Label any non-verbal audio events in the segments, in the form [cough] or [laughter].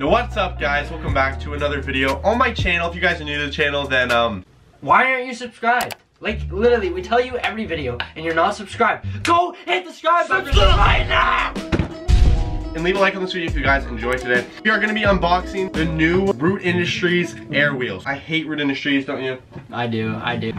Now what's up guys? Welcome back to another video on my channel. If you guys are new to the channel, then um, Why aren't you subscribed? Like, literally, we tell you every video, and you're not subscribed. Go hit the subscribe button right now! and leave a like on this video if you guys enjoyed today. We are gonna be unboxing the new Root Industries air wheels. I hate Root Industries, don't you? I do, I do.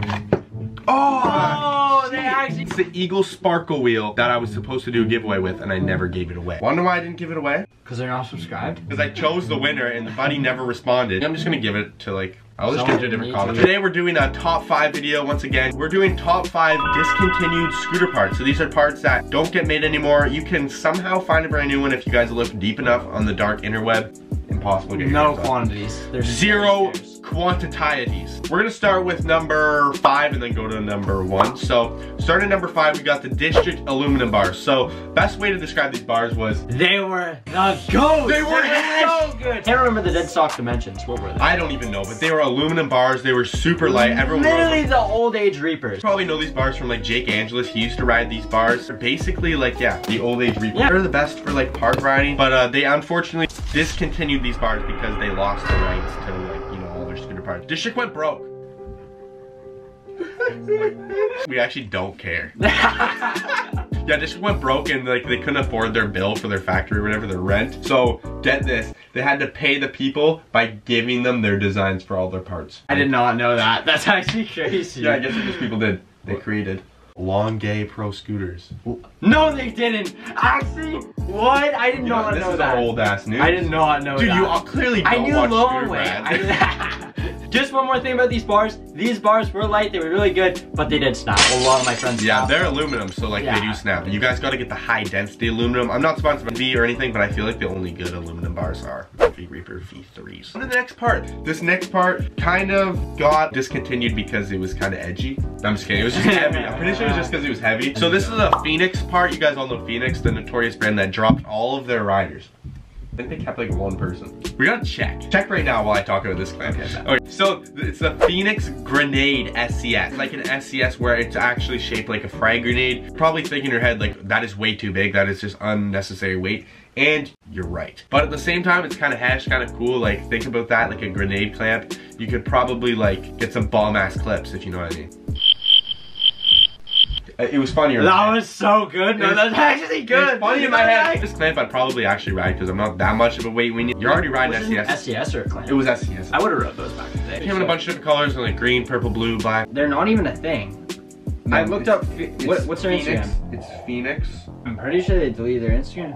Oh, Oh, they actually- It's the Eagle Sparkle wheel that I was supposed to do a giveaway with and I never gave it away. Wonder why I didn't give it away? Because they're not subscribed? Because I chose the winner and the buddy never responded. I'm just gonna give it to like, I'll just Someone give it to a different needs comment. Today we're doing a top five video once again. We're doing top five discontinued scooter parts. So these are parts that don't get made anymore. You can somehow find a brand new one if you guys look deep enough on the dark interweb. Impossible to get No quantities. There's Zero quantitieties. We're gonna start with number five and then go to number one. So starting at number five, we got the District aluminum bars. So best way to describe these bars was They were the goat! They were so [laughs] good! Can't remember the dead stock dimensions. What were they? I don't even know, but they were aluminum bars. They were super light. Everyone Literally the old age reapers. You probably know these bars from like Jake Angeles. He used to ride these bars. They're basically like, yeah, the old age reapers. Yeah. They're the best for like park riding, but uh, they unfortunately discontinued these bars because they lost the rights to like, you know, all their scooter parts. District went broke. [laughs] we actually don't care. [laughs] Yeah, this went broke and like they couldn't afford their bill for their factory or whatever, their rent. So get this, they had to pay the people by giving them their designs for all their parts. I did not know that. That's actually crazy. Yeah, I guess what these people did. They created Longway pro scooters. No, they didn't. Actually, what? I did You know, not this know is that. old ass news. I did not know Dude, that. Dude, you all clearly don't I knew watch Long Way. [laughs] Just one more thing about these bars. These bars were light, they were really good, but they did snap. A lot of my friends Yeah, snapped. they're aluminum, so like they do snap. You guys gotta get the high density aluminum. I'm not sponsored by V or anything, but I feel like the only good aluminum bars are V Reaper V3s. On to the next part. This next part kind of got discontinued because it was kind of edgy. I'm just kidding, it was just [laughs] heavy. I'm pretty sure it was just because it was heavy. So this is a Phoenix part. You guys all know Phoenix, the notorious brand that dropped all of their riders. I think they kept like one person. We gotta check. Check right now while I talk about this clamp. Okay. Okay, so it's the Phoenix Grenade SCS. Like an SCS where it's actually shaped like a frag grenade. Probably think in your head like that is way too big. That is just unnecessary weight. And you're right. But at the same time, it's kind of hash, kind of cool. Like think about that, like a grenade clamp. You could probably like get some bomb ass clips if you know what I mean. It was funnier. That head. was so good. No, It's- that's actually good. It's funny in my head. This clamp I'd probably actually ride because I'm not that much of a weight weenie. You're already riding Was it an SCS. SCS or a clamp? It was SCS. I would have rode those back in the day. It came in a bunch of different colors, like green, purple, blue, black. They're not even a thing. I looked up. What, what's their Phoenix. Instagram? It's Phoenix. I'm pretty sure they deleted their Instagram.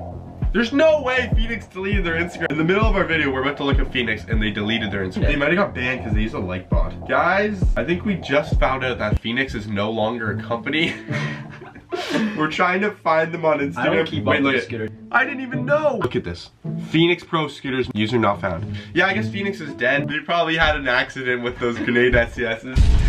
There's no way Phoenix deleted their Instagram. In the middle of our video, we're about to look at Phoenix and they deleted their Instagram. They might have got banned because they used a like bot. Guys, I think we just found out that Phoenix is no longer a company. [laughs] we're trying to find them on Instagram. I don't keep Wait, look scooter. I didn't even know. Look at this. Phoenix Pro Scooters, user not found. Yeah, I guess Phoenix is dead. They probably had an accident with those grenade SCSs.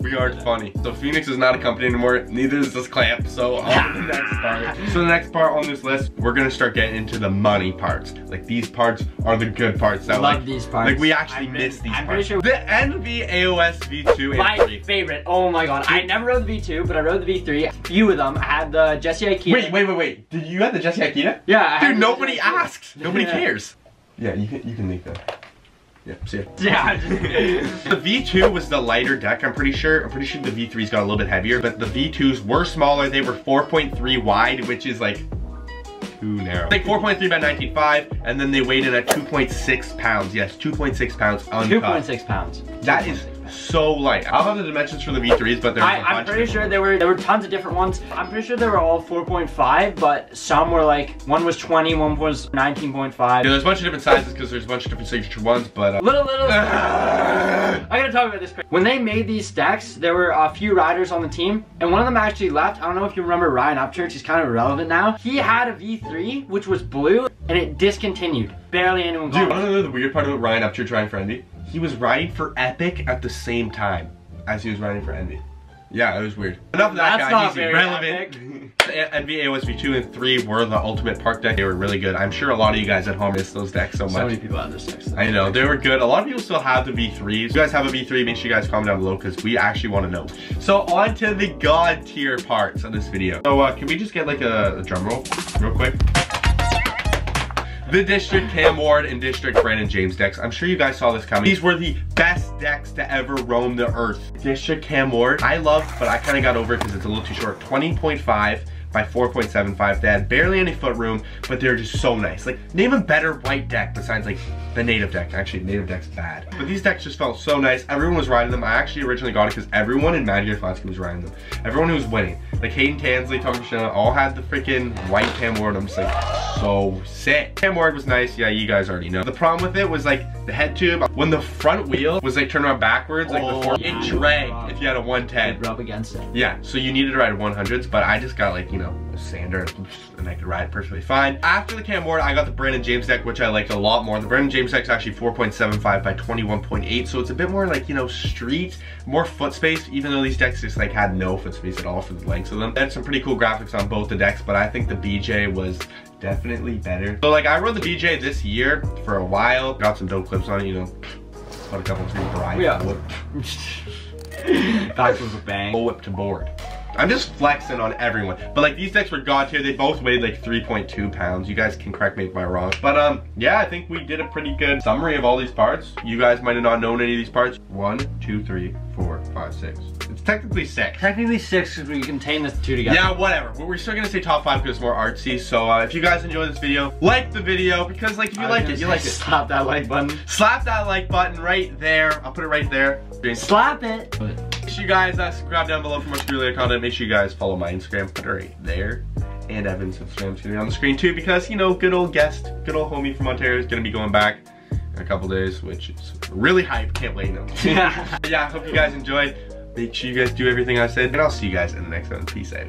We aren't funny. So Phoenix is not a company anymore. Neither is this clamp. So on to the next part. [laughs] So the next part on this list, we're gonna start getting into the money parts. Like these parts are the good parts. That Love like, these parts. Like we actually I'm miss pretty- these I'm parts. pretty sure- The Envy AOS V2 and My favorite. Oh my god. I never rode the V2, but I rode the V3. A few of them. I had the Jesse Ikea. Wait, wait, wait, wait. Did you have the Jesse Akita? Yeah. I Dude, nobody asks. Nobody cares. Yeah, you can you can leave that. Yeah, see ya. Yeah. [laughs] The V2 was the lighter deck, I'm pretty sure. I'm pretty sure the V3's got a little bit heavier, but the V2s were smaller. They were 4.3 wide, which is like too narrow. Like 4.3 by 19.5, and then they weighed in at 2.6 pounds. Yes, 2.6 pounds uncut. 2.6 pounds. That is so light. I'll have the dimensions for the V3s, but there's a I, I'm pretty sure there were there were tons of different ones. I'm pretty sure they were all 4.5, but some were like one was 20, one was 19.5. Yeah, there's a bunch of different sizes because there's a bunch of different signature ones, but uh, Little little. [laughs] I gotta talk about this. When they made these stacks, there were a few riders on the team, and one of them actually left. I don't know if you remember Ryan Upchurch. He's kind of irrelevant now. He had a V3 which was blue, and it discontinued. Barely anyone Dude. I don't know the weird part about Ryan Upchurch Ryan for Envy. He was riding for Epic at the same time as he was riding for Envy. Yeah, it was weird. Enough of that That's guy, not he's very irrelevant. [laughs] Envy AOSV 2 and 3 were the ultimate park deck. They were really good. I'm sure a lot of you guys at home miss those decks so much. So many people have this stacks. I know, they were good. A lot of people still have the V3s. If you guys have a V3, make sure you guys comment down below because we actually want to know. So on to the god tier parts of this video. So uh, can we just get like a, a drum roll real quick? The District Cam Ward and District Brandon James decks. I'm sure you guys saw this coming. These were the best decks to ever roam the earth. District Cam Ward, I love, but I kind of got over it because it's a little too short. 20.5 by 4.75. They had barely any foot room, but they're just so nice. Like, name a better white deck besides like the native deck. Actually, native deck's bad. But these decks just felt so nice. Everyone was riding them. I actually originally got it because everyone in Magic Classic was riding them. Everyone who was winning. Like Hayden Tansley, Tony Shana, all had the freaking white Cam Ward. I'm just like, so sick. Cam Ward was nice. Yeah, you guys already know. The problem with it was like the head tube, when the front wheel was like turned around backwards, like Oh, before, it dragged if you had a 110. Rub against it. Yeah, so you needed to ride 100s, but I just got like, you know, sander and I could ride perfectly fine. After the Cam Ward, I got the Brandon James deck, which I liked a lot more. The Brandon James deck's actually 4.75 by 21.8, so it's a bit more like, you know, street, more foot space, even though these decks just like had no foot space at all for the lengths of them. They had some pretty cool graphics on both the decks, but I think the BJ was definitely better. So like I rode the BJ this year for a while, got some dope clips on it, you know, put a couple three bright Yeah. Back with [laughs] a bang. full whip to board. I'm just flexing on everyone. But like these decks were god tier. They both weighed like 3.2 pounds. You guys can correct me if I'm wrong. But um, yeah, I think we did a pretty good summary of all these parts. You guys might have not known any of these parts. One, two, three, four, five, six. It's technically six. Technically six because we contain the two together. Yeah, whatever. But we're still gonna say top five because it's more artsy. So uh, if you guys enjoyed this video, like the video because like if you I like it, you like it. Slap that like button. Slap that like button right there. I'll put it right there. Slap it. Make sure you guys uh, subscribe down below for more Screw content. Make sure you guys follow my Instagram, put it right there. And Evan's Instagram's gonna be on the screen too because, you know, good old guest, good old homie from Ontario is gonna be going back in a couple days, which is really hype. Can't wait. [laughs] Yeah. yeah, I hope you guys enjoyed. Make sure you guys do everything I said, and I'll see you guys in the next one. Peace out.